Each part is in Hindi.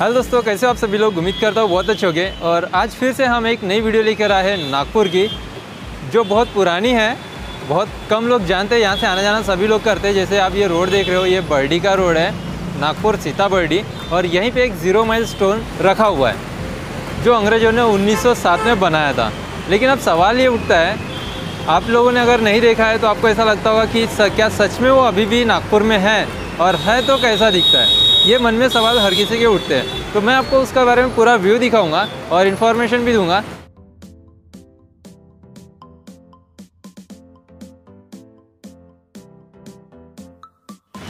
हेलो दोस्तों, कैसे हो आप सभी लोग? उम्मीद करता हूँ बहुत अच्छे होंगे। और आज फिर से हम एक नई वीडियो लेकर आए हैं नागपुर की, जो बहुत पुरानी है। बहुत कम लोग जानते हैं, यहाँ से आना जाना सभी लोग करते हैं। जैसे आप ये रोड देख रहे हो, ये बर्डी का रोड है, नागपुर सीताबर्डी और यहीं पे एक ज़ीरो माइल स्टोन रखा हुआ है, जो अंग्रेज़ों ने 1907 में बनाया था। लेकिन अब सवाल ये उठता है, आप लोगों ने अगर नहीं देखा है तो आपको ऐसा लगता होगा कि क्या सच में वो अभी भी नागपुर में है? और है तो कैसा दिखता है? ये मन में सवाल हर किसी के उठते हैं। तो मैं आपको उसका बारे में पूरा व्यू दिखाऊँगा और इन्फॉर्मेशन भी दूँगा।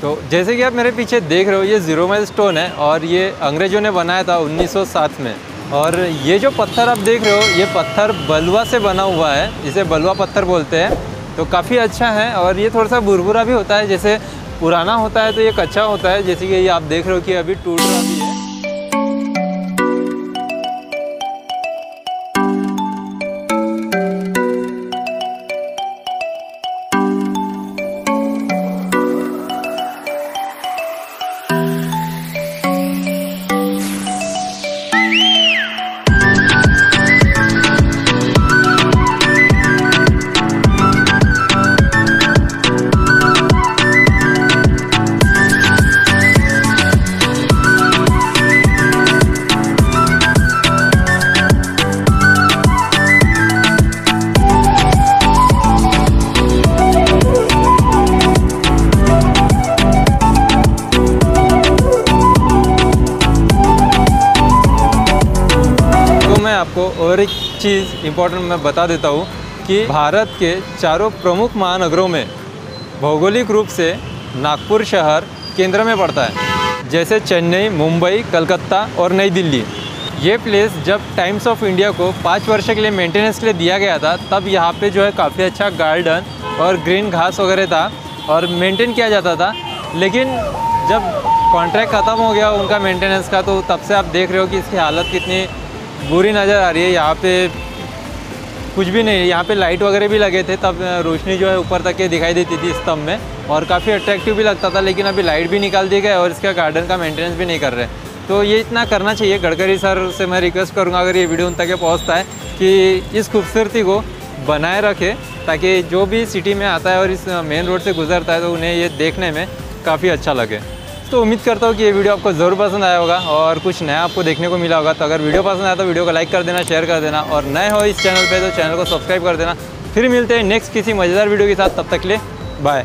तो जैसे कि आप मेरे पीछे देख रहे हो, ये ज़ीरो माइल स्टोन है और ये अंग्रेज़ों ने बनाया था 1907 में। और ये जो पत्थर आप देख रहे हो, ये पत्थर बलुआ से बना हुआ है इसे बलुआ पत्थर बोलते हैं। तो काफ़ी अच्छा है और ये थोड़ा सा बुरबुरा भी होता है, जैसे पुराना होता है तो ये कच्चा होता है, जैसे कि ये आप देख रहे हो कि अभी टूट रहा भी है। आपको और एक चीज़ इम्पोर्टेंट मैं बता देता हूँ कि भारत के चारों प्रमुख महानगरों में भौगोलिक रूप से नागपुर शहर केंद्र में पड़ता है, जैसे चेन्नई, मुंबई, कलकत्ता और नई दिल्ली। ये प्लेस जब टाइम्स ऑफ़ इंडिया को पाँच वर्ष के लिए मेंटेनेंस के लिए दिया गया था, तब यहाँ पे जो है काफ़ी अच्छा गार्डन और ग्रीन घास वगैरह था और मेंटेन किया जाता था। लेकिन जब कॉन्ट्रैक्ट ख़त्म हो गया उनका मेंटेनेंस का तो तब से आप देख रहे हो कि इसकी हालत कितनी बुरी नज़र आ रही है, यहाँ पे कुछ भी नहीं, यहाँ पे लाइट वगैरह भी लगे थे, तब रोशनी जो है ऊपर तक के दिखाई देती थी स्तंभ में, और काफ़ी अट्रैक्टिव भी लगता था, लेकिन अभी लाइट भी निकाल दी गए और इसका गार्डन का मेंटेनेंस भी नहीं कर रहे। तो ये इतना करना चाहिए, गडकरी सर से मैं रिक्वेस्ट करूँगा, अगर ये वीडियो उन तक पहुँचता है, कि इस खूबसूरती को बनाए रखे, ताकि जो भी सिटी में आता है और इस मेन रोड से गुजरता है तो उन्हें ये देखने में काफ़ी अच्छा लगे। तो उम्मीद करता हूँ कि ये वीडियो आपको ज़रूर पसंद आया होगा और कुछ नया आपको देखने को मिला होगा। तो अगर वीडियो पसंद आया तो वीडियो को लाइक कर देना, शेयर कर देना और नए हो इस चैनल पर तो चैनल को सब्सक्राइब कर देना। फिर मिलते हैं नेक्स्ट किसी मज़ेदार वीडियो के साथ। तब तक ले बाय।